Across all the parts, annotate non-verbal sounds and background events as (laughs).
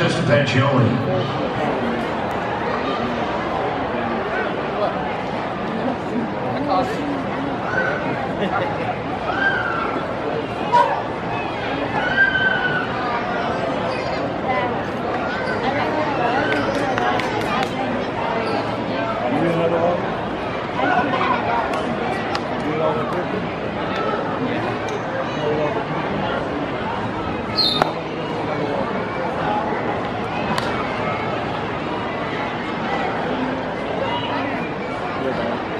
Just a Thank you. (laughs) Bye-bye.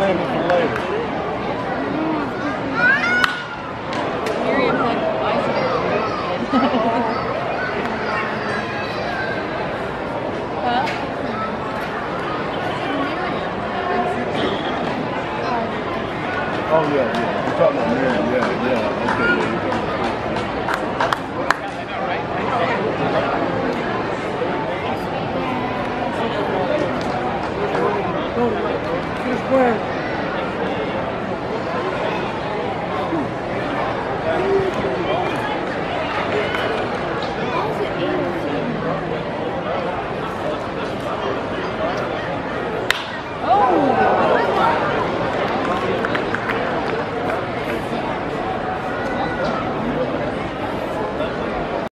save for later. oh yeah, yeah. You're talking about Miriam, yeah, yeah, okay, yeah. Where?